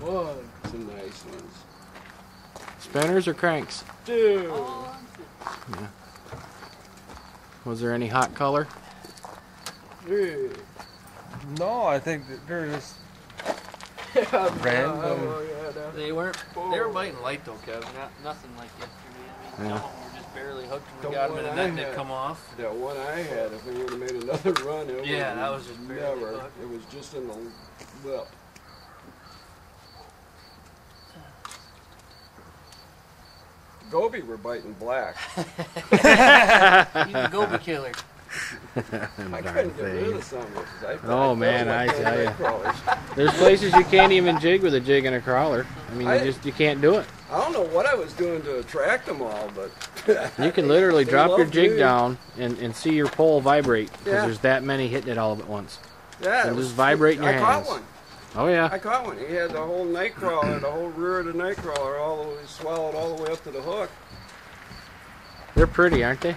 nice ones. Spinners or cranks? Dude. Was there any hot color? Dude. No, I think that they're just Yeah, Random. oh, yeah, that- They weren't. They were oh. biting light though, Kev. Not nothing like yesterday. I mean, Yeah. some of them were just barely hooked when The we got them in one the I net. They come off. That one I had, if we would have made another run, it Yeah, that was just barely never. hooked. It was just in the lip. Goby were biting black. He's a goby killer. I couldn't get rid of some of them. 'cause I Oh, thought man, those I tell ya. crawlers. There's places you can't even jig with a jig and a crawler. I mean, you just you can't do it. I don't know what I was doing to attract them all, but You can literally They drop your jig me. down and, and see your pole vibrate because Yeah. there's that many hitting it all at once. yeah, They'll it just vibrate in your I caught one. Oh yeah, I caught one. He had the whole nightcrawler, the whole rear of the nightcrawler, all the way swallowed all the way up to the hook. they're pretty, aren't they?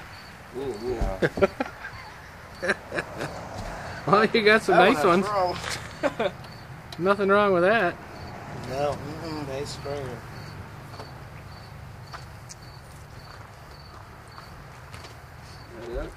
Mm-hmm. Ooh, ooh. Well, you got some That nice one ones. has wrong. Nothing wrong with that. No, mm-mm, they straight. Yeah.